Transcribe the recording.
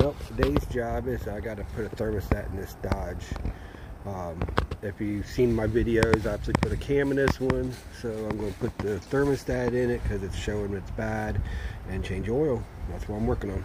Well, today's job is I got to put a thermostat in this Dodge. Um, if you've seen my videos, I actually put a cam in this one. So I'm going to put the thermostat in it because it's showing it's bad and change oil. That's what I'm working on.